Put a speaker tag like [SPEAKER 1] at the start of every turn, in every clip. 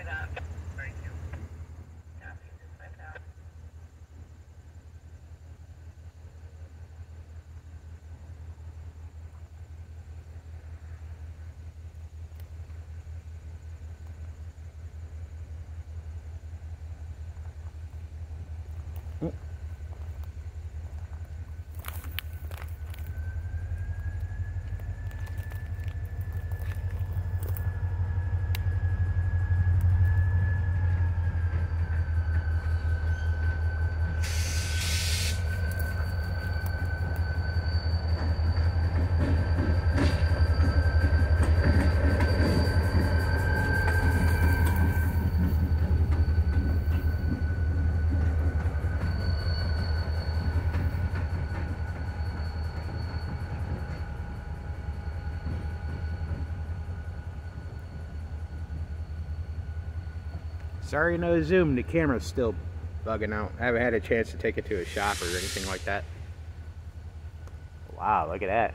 [SPEAKER 1] Copy that.
[SPEAKER 2] Sorry, no zoom. The camera's still bugging out. I haven't had a chance to take it to a shop or anything like that. Wow, look at that.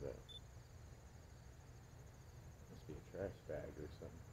[SPEAKER 2] Is that? Must be a trash bag or something.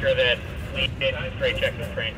[SPEAKER 3] Sure that lead did straight check this train.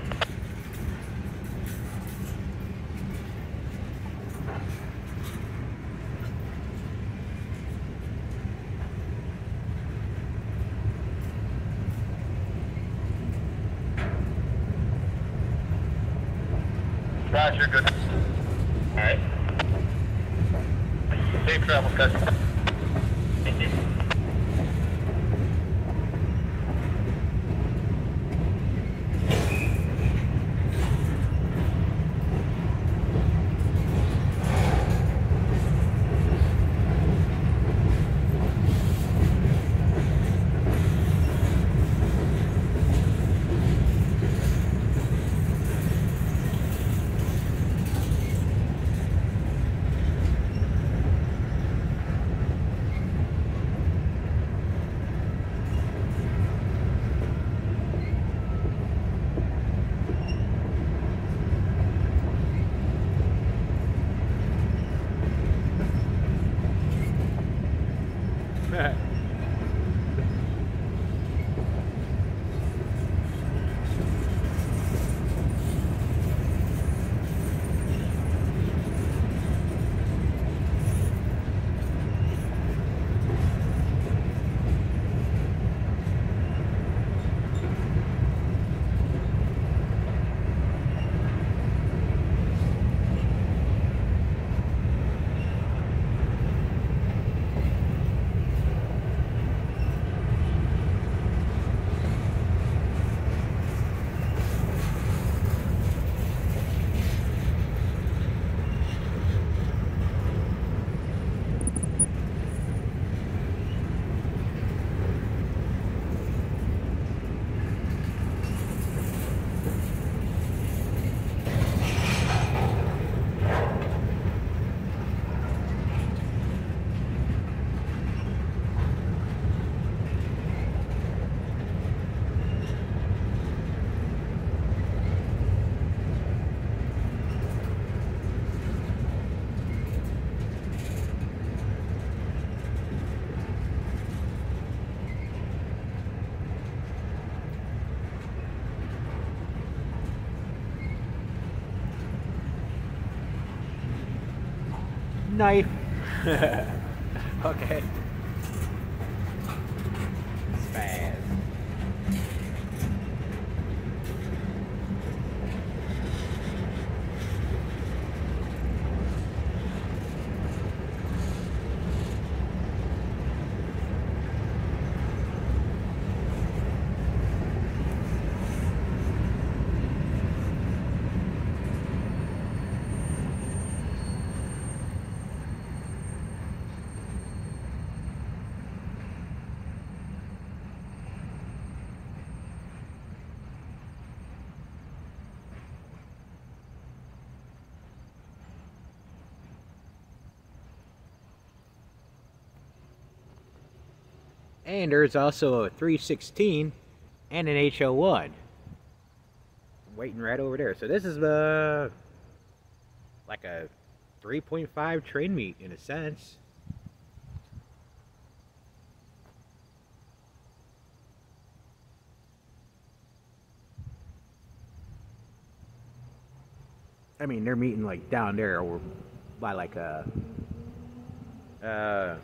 [SPEAKER 2] Knife. okay. And there's also a 316 and an HO1. Waiting right over there. So this is uh, like a 3.5 train meet in a sense. I mean, they're meeting like down there or by like a. Uh,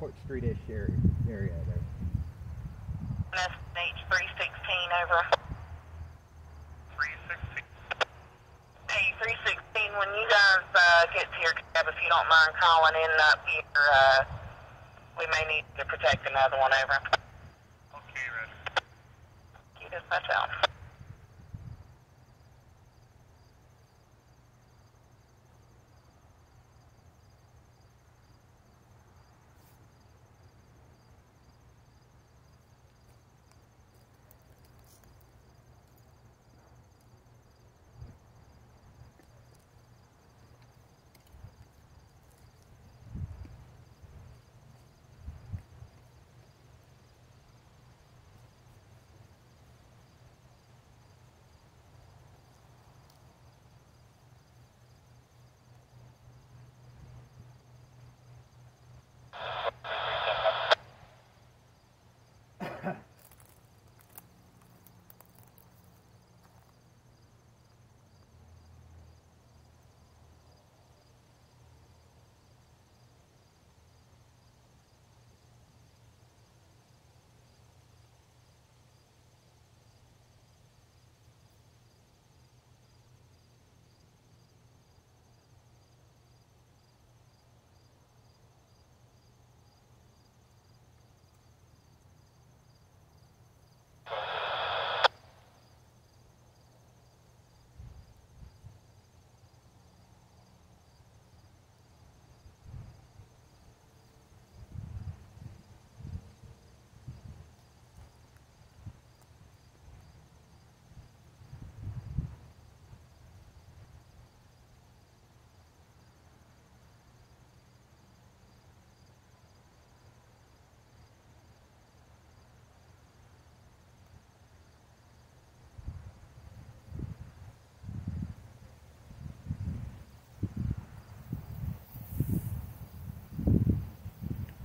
[SPEAKER 2] Court Street-ish area, area there.
[SPEAKER 4] SH three sixteen over.
[SPEAKER 1] Three sixteen.
[SPEAKER 4] Hey, three sixteen, when you guys, uh, get to your cab, if you don't mind calling in up here, uh, we may need to protect another one over.
[SPEAKER 1] Okay, Red.
[SPEAKER 4] You dispatch out.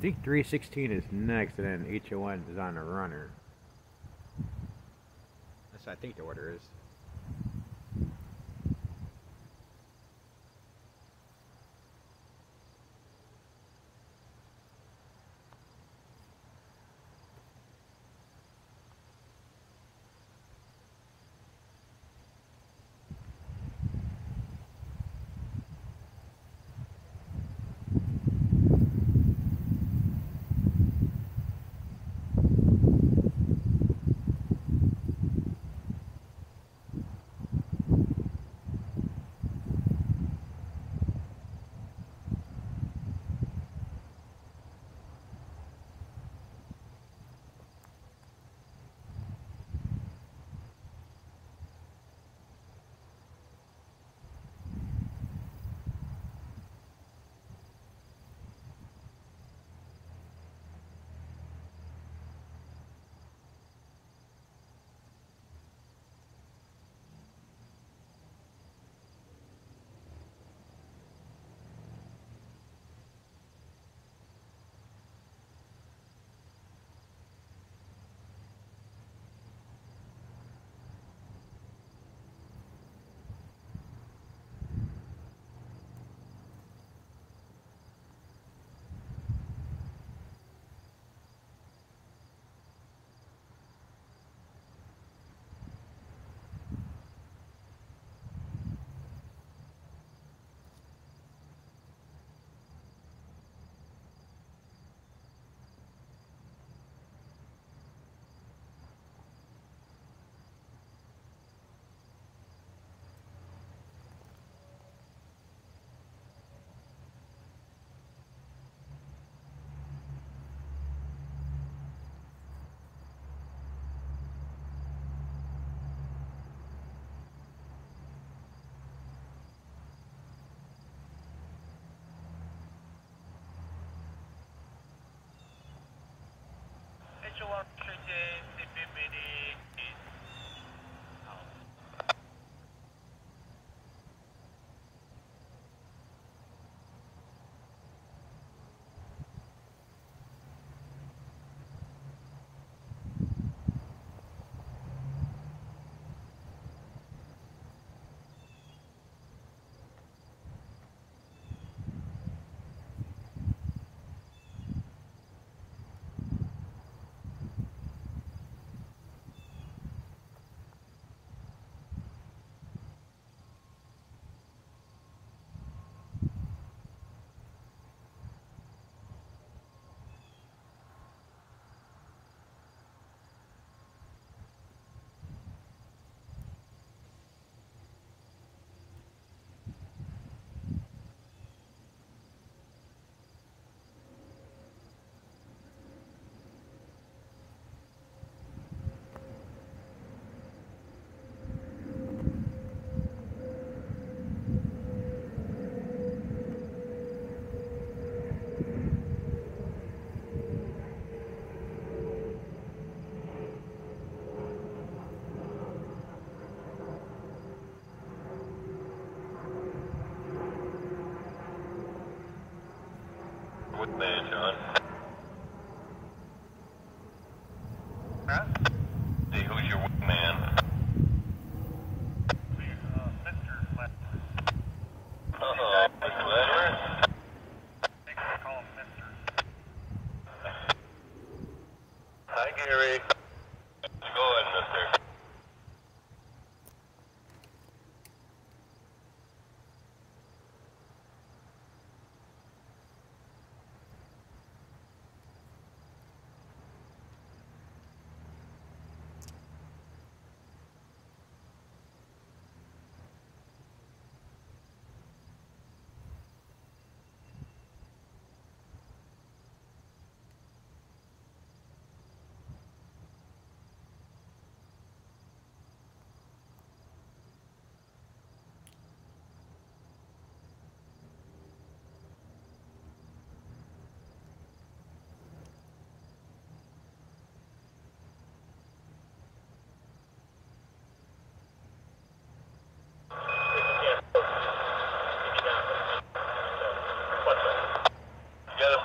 [SPEAKER 2] Think 316 is next, and then HO1 is on the runner. That's what I think the order is.
[SPEAKER 5] Joao Cheche, CPPD.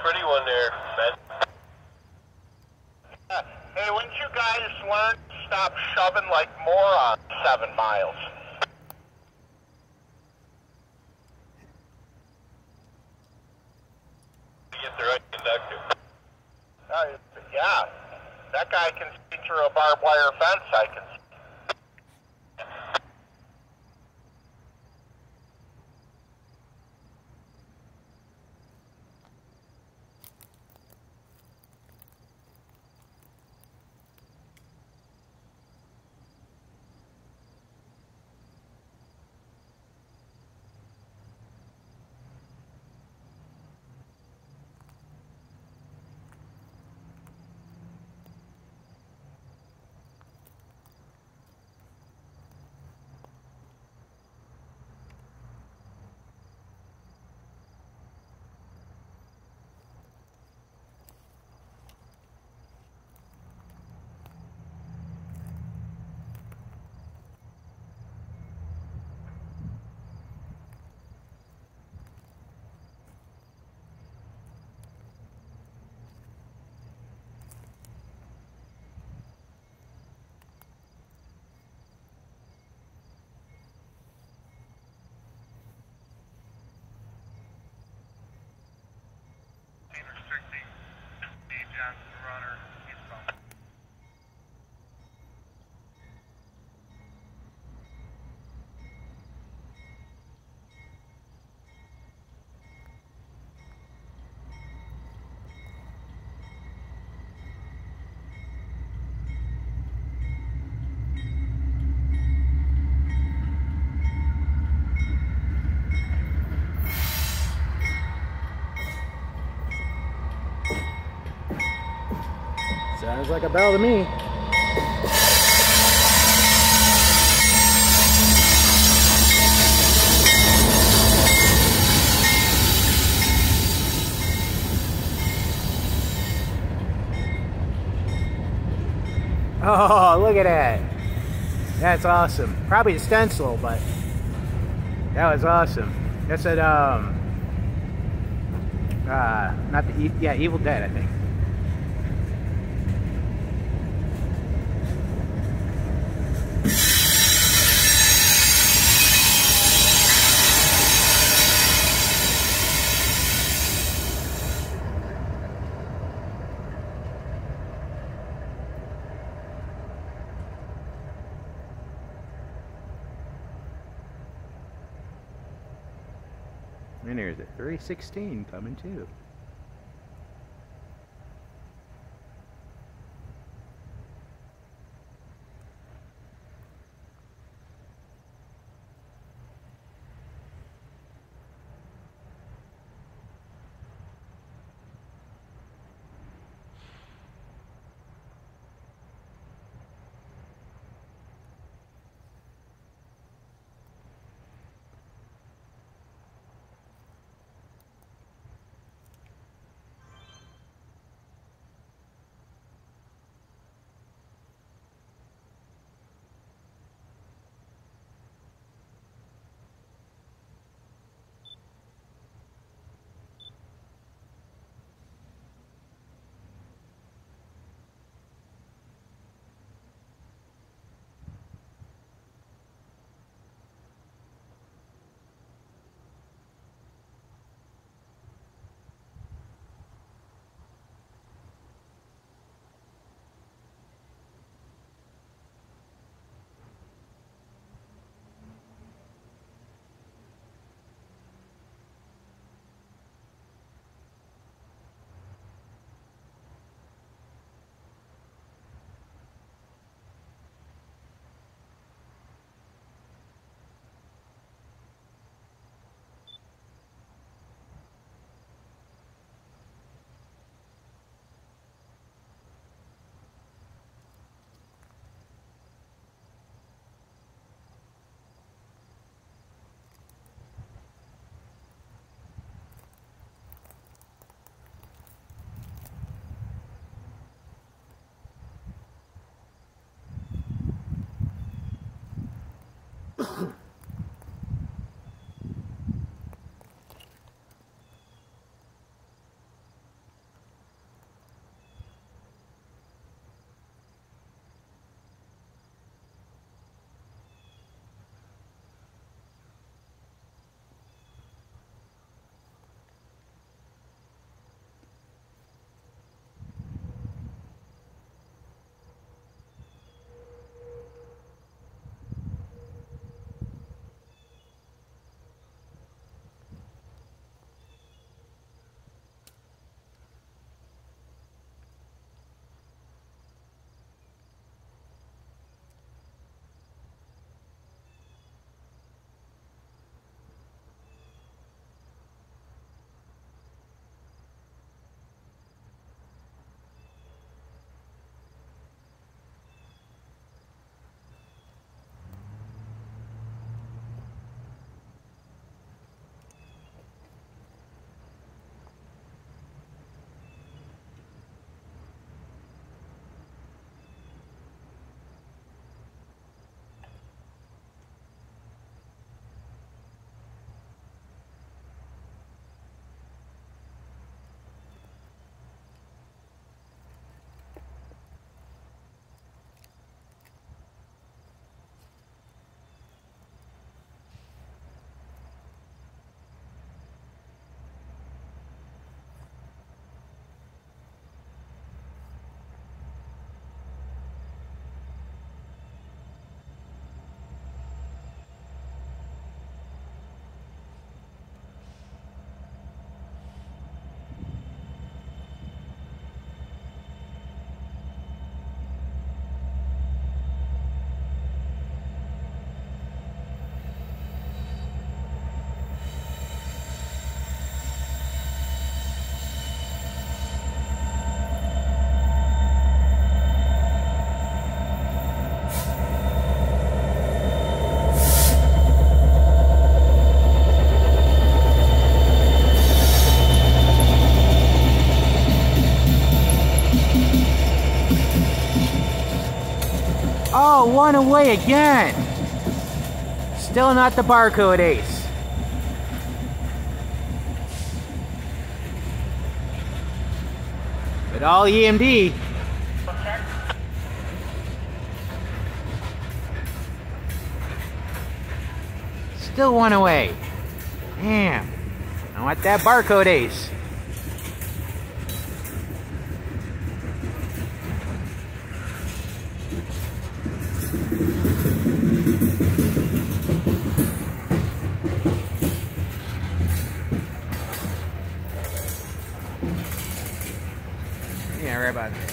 [SPEAKER 5] Pretty one there, Ben.
[SPEAKER 1] Hey, wouldn't you guys learn to stop shoving like morons seven miles?
[SPEAKER 5] Get the right conductor.
[SPEAKER 1] Uh, yeah, that guy can see through a barbed wire fence. I can. Restricting
[SPEAKER 2] Sounds like a bell to me. Oh, look at that. That's awesome. Probably a stencil, but that was awesome. That's at, um, uh, not the, yeah, Evil Dead, I think. And there's a 316 coming too. One away again. Still not the barcode ace. But all EMD. Still one away. Damn. I want that barcode ace. Yeah, right about there.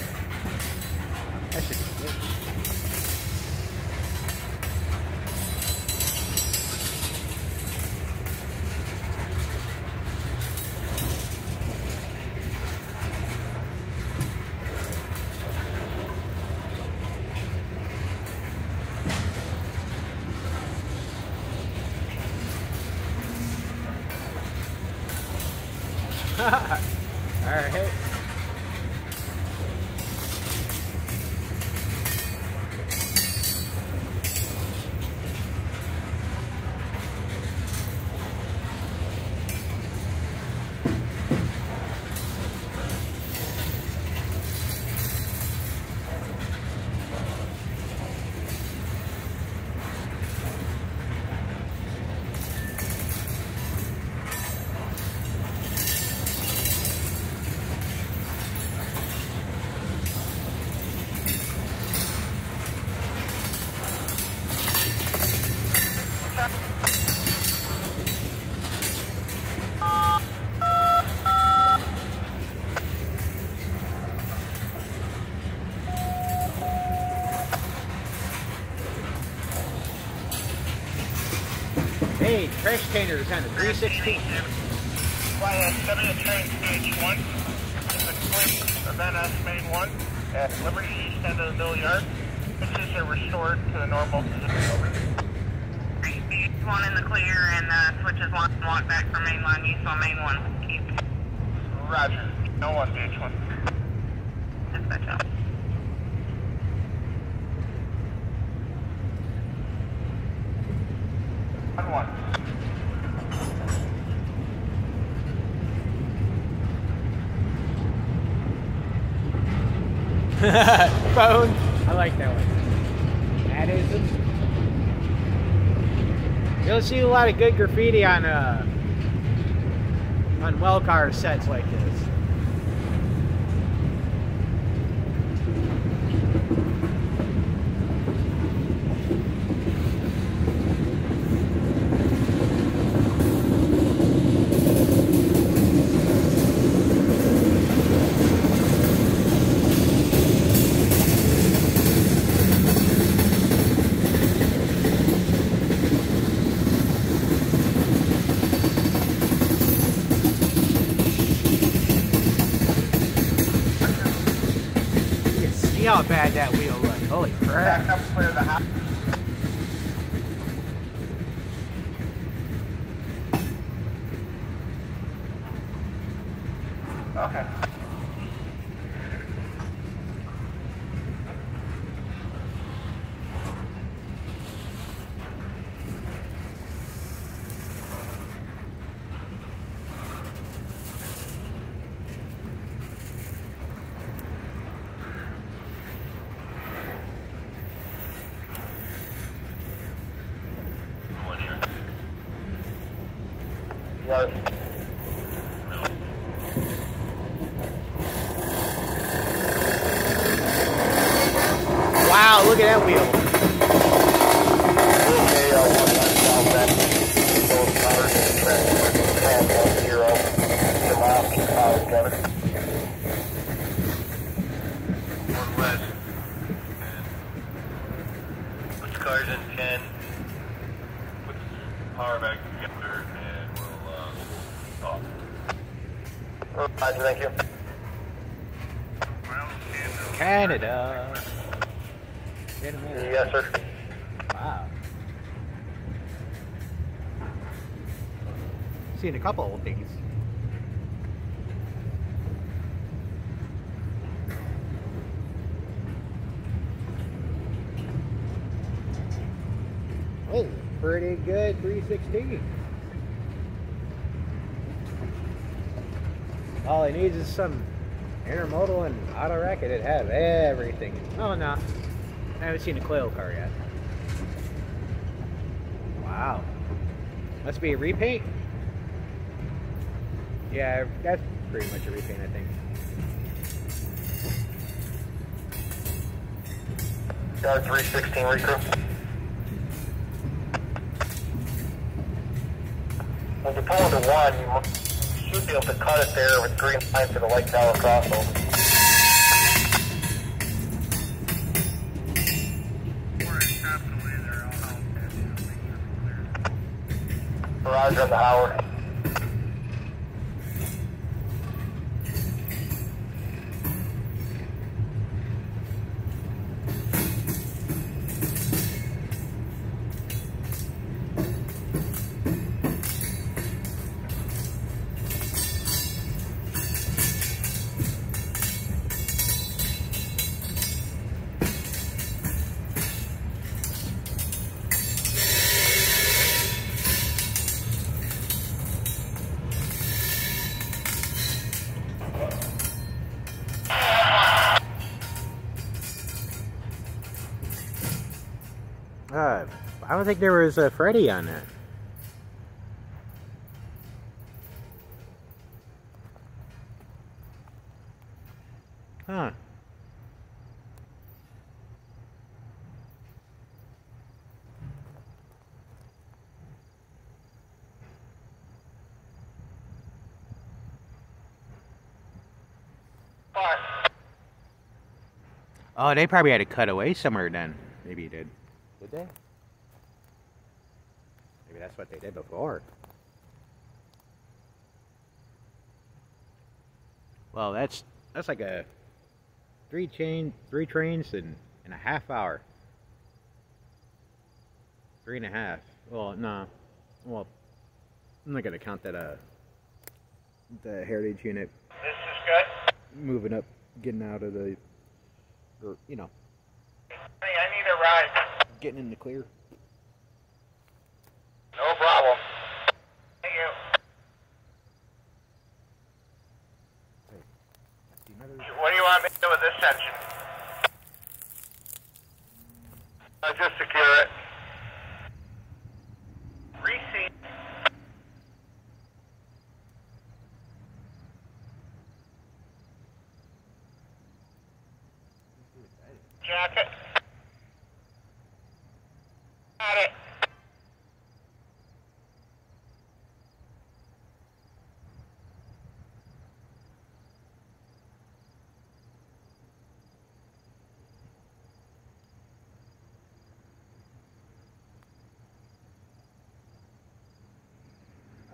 [SPEAKER 2] That should be good. All right. Hey, trash cleaners on the 316.
[SPEAKER 1] Fly 7 to train stage 1. This is Quinn, event S main 1 at Liberty East end of the mill yard. Switches are restored to the normal position.
[SPEAKER 4] Beach one in the clear and uh, switches one and walk back for main line use on main one. Keep
[SPEAKER 1] Roger. No one, beach 1.
[SPEAKER 4] dispatch out.
[SPEAKER 2] Phone. I like that one. That is. You'll see a lot of good graffiti on uh on well car sets like this. Bad that wheel looks. Holy crap.
[SPEAKER 1] Back up, clear the house. Okay.
[SPEAKER 5] One here.
[SPEAKER 1] Right.
[SPEAKER 2] Wow, look at that wheel.
[SPEAKER 1] Okay, uh, one nine south end. Both cars and traffic. Half one zero. Come out, keep out together.
[SPEAKER 5] One west. And put the cars in 10. Put the power back together and we'll, uh, talk.
[SPEAKER 1] Roger, thank you.
[SPEAKER 2] Canada. Wait a minute.
[SPEAKER 1] Yes, sir.
[SPEAKER 2] Wow. Seen a couple old things. pretty good 316. All it needs is some intermodal and auto rack, and it has everything. Oh no, I haven't seen a coil car yet. Wow, must be a repaint. Yeah, that's pretty much a repaint, I think.
[SPEAKER 5] Yard 316 recruit. Pull into one, you should be able to cut it there with green line for the Lake Tower crossover. Roger on the Howard.
[SPEAKER 2] I don't think there was a Freddy on that. Huh. Oh, they probably had to cut away somewhere then. Maybe you did. Did they? Maybe that's what they did before. Well, that's that's like a three chain, three trains in in a half hour. Three and a half. Well, no. Well, I'm not gonna count that uh the heritage unit
[SPEAKER 1] This is good.
[SPEAKER 2] moving up, getting out of the, or you know,
[SPEAKER 1] Hey, I need a ride.
[SPEAKER 2] getting in the clear.
[SPEAKER 1] No problem. Thank you. What do you want me to do with this section?
[SPEAKER 5] Uh, just secure it.
[SPEAKER 1] Reseat. Jacket. Got it.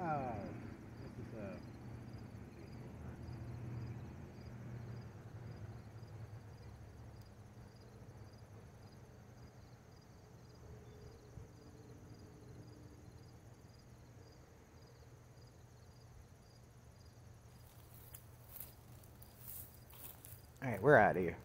[SPEAKER 2] Oh, this is a. All right, we're out of here.